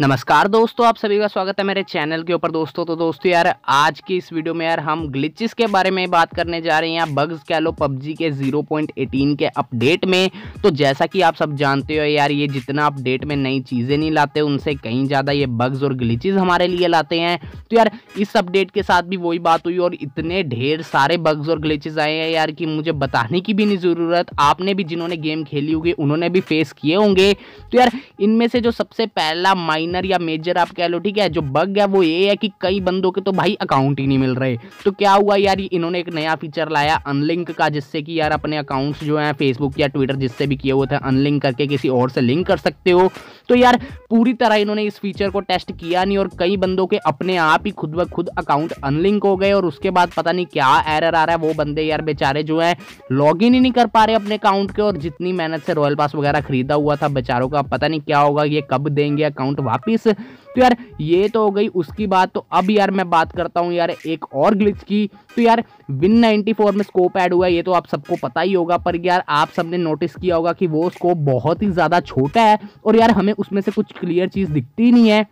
नमस्कार दोस्तों, आप सभी का स्वागत है मेरे चैनल के ऊपर दोस्तों। तो दोस्तों यार, आज की इस वीडियो में यार हम ग्लिचेस के बारे में बात करने जा रहे हैं या बग्स कह लो पबजी के 0.18 के अपडेट में। तो जैसा कि आप सब जानते हो यार, ये जितना अपडेट में नई चीज़ें नहीं लाते, उनसे कहीं ज़्यादा ये बग्स और ग्लिचेस हमारे लिए लाते हैं। तो यार, इस अपडेट के साथ भी वही बात हुई और इतने ढेर सारे बग्स और ग्लिचेस आए हैं यार कि मुझे बताने की भी नहीं ज़रूरत। आपने भी जिन्होंने गेम खेली होगी, उन्होंने भी फेस किए होंगे। तो यार, इनमें से जो सबसे पहला माइंड माइनर या मेजर आप कह लो, ठीक है? जो बग है, वो ये है कि कई बंदों के तो भाई अकाउंट ही नहीं मिल रहे। तो क्या हुआ यार इन्होंने एक नया फीचर लाया अनलिंक का, जिससे कि यार अपने अकाउंट्स जो है फेसबुक या ट्विटर जिससे भी किए हुए थे अनलिंक करके किसी और से लिंक कर सकते हो। तो यार, पूरी तरह इन्होंने इस फीचर को टेस्ट किया नहीं और कई बंदों के अपने आप ही खुद ब खुद अकाउंट अनलिंक हो गए और उसके बाद पता नहीं क्या एरर आ रहा है, वो बंदे यार बेचारे जो है लॉग ही नहीं कर पा रहे अपने अकाउंट के और जितनी मेहनत से रॉयल पास वगैरह खरीदा हुआ था बेचारों का, पता नहीं क्या होगा, ये कब देंगे अकाउंट वापिस। तो यार, ये तो हो गई उसकी बात। तो अब यार मैं बात करता हूँ यार एक और ग्लिच की। तो यार विन 94 में स्कोप ऐड हुआ है, ये तो आप सबको पता ही होगा। पर यार, आप सबने नोटिस किया होगा कि वो स्कोप बहुत ही ज़्यादा छोटा है और यार, हमें उसमें से कुछ क्लियर चीज़ दिखती नहीं है।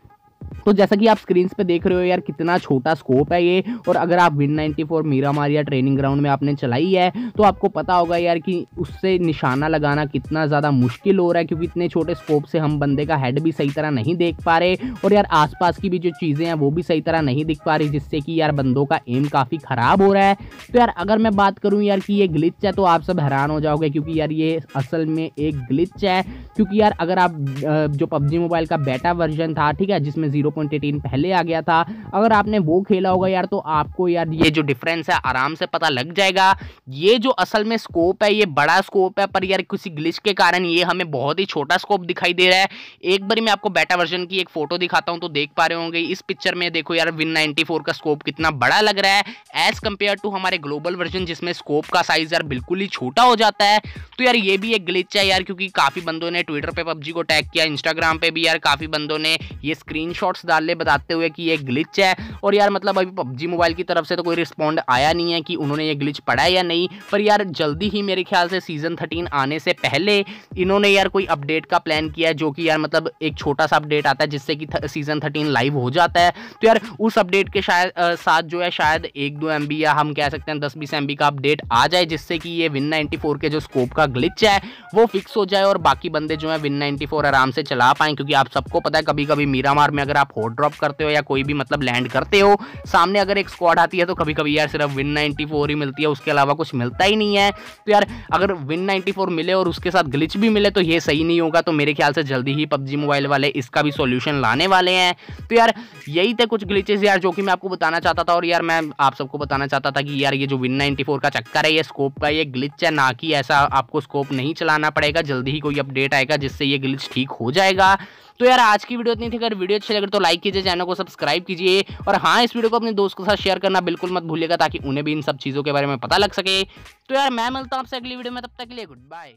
तो जैसा कि आप स्क्रीन पे देख रहे हो यार, कितना छोटा स्कोप है ये। और अगर आप विन 94 मीरा मारिया ट्रेनिंग ग्राउंड में आपने चलाई है तो आपको पता होगा यार कि उससे निशाना लगाना कितना ज़्यादा मुश्किल हो रहा है, क्योंकि इतने छोटे स्कोप से हम बंदे का हेड भी सही तरह नहीं देख पा रहे। और यार आसपास की भी जो चीज़ें हैं, वो भी सही तरह नहीं दिख पा रही, जिससे कि यार बंदों का एम काफ़ी ख़राब हो रहा है। तो यार अगर मैं बात करूँ यार कि ये ग्लिच है तो आप सब हैरान हो जाओगे, क्योंकि यार ये असल में एक ग्लिच है। क्योंकि यार अगर आप जो पबजी मोबाइल का बेटा वर्जन था, ठीक है, जिसमें ज़ीरो पहले आ गया था। अगर आपने वो खेला होगा यार तो आपको यार ये जो डिफरेंस है, आराम से पता लग जाएगा। ये जो असल में स्कोप है, ये बड़ा स्कोप है, पर यार किसी ग्लिच के कारण ये हमें बहुत ही छोटा स्कोप दिखाई दे रहा है। एक बार मैं आपको बेटा वर्जन की एक फ़ोटो दिखाता हूँ तो देख पा रहे होंगे। इस पिक्चर में देखो यार विन नाइनटी का स्कोप कितना बड़ा लग रहा है। एज कंपेयर टू हमारे ग्लोबल वर्जन जिसमें स्कोप का साइज़ यार बिल्कुल ही छोटा हो जाता है। तो यार ये भी एक ग्लिच है यार, क्योंकि काफ़ी बंदों ने ट्विटर पे पबजी को टैग किया इंस्टाग्राम पे भी यार काफ़ी बंदों ने ये स्क्रीनशॉट्स डाले बताते हुए कि ये ग्लिच है। और यार मतलब अभी पबजी मोबाइल की तरफ़ से तो कोई रिस्पॉन्ड आया नहीं है कि उन्होंने ये ग्लिच पढ़ा या नहीं। पर यार, जल्दी ही मेरे ख्याल से सीज़न थर्टीन आने से पहले इन्होंने यार कोई अपडेट का प्लान किया है, जो कि यार मतलब एक छोटा सा अपडेट आता है, जिससे कि सीज़न थर्टीन लाइव हो जाता है। तो यार, उस अपडेट के शायद साथ जो है, शायद एक दो एम या हम कह सकते हैं दस बीस एम का अपडेट आ जाए, जिससे कि ये विन नाइन्टी के जो स्कोप का ग्लिच है, वो फिक्स हो जाए और बाकी बंदे जो है विन नाइन्टी आराम से चला पाएँ। क्योंकि आप सबको पता है कभी कभी मीरामार में अगर आप हॉट ड्रॉप करते हो या कोई भी मतलब लैंड करते हो? सामने अगर एक स्क्वाड आती है तो कभी कभी यार सिर्फ़ विन 94 ही मिलती है, उसके अलावा कुछ मिलता ही नहीं है। तो यार, अगर विन 94 मिले और उसके साथ ग्लिच भी मिले तो ये सही नहीं होगा। तो मेरे ख्याल से जल्दी ही पबजी मोबाइल वाले इसका भी सोल्यूशन लाने वाले हैं। तो यार, यही थे कुछ ग्लिचेस यार, जो कि मैं आपको बताना चाहता था और यार मैं आप सबको बताना चाहता था कि यार ये जो विन नाइनटी का चक्कर है, ये स्कोप का ये ग्लिच है, ना कि ऐसा आपको स्कोप नहीं चलाना पड़ेगा। जल्दी ही कोई अपडेट आएगा जिससे ये ग्लिच ठीक हो जाएगा। तो यार, आज की वीडियो इतनी थी। अगर वीडियो अच्छी लगे तो लाइक कीजिए चैनल को सब्सक्राइब कीजिए। और हाँ इस वीडियो को अपने दोस्त के साथ शेयर करना बिल्कुल मत भूलिएगा, ताकि उन्हें भी इन सब चीज़ों के बारे में पता लग सके। तो यार, मैं मिलता हूँ आपसे अगली वीडियो में, तब तक के लिए गुड बाय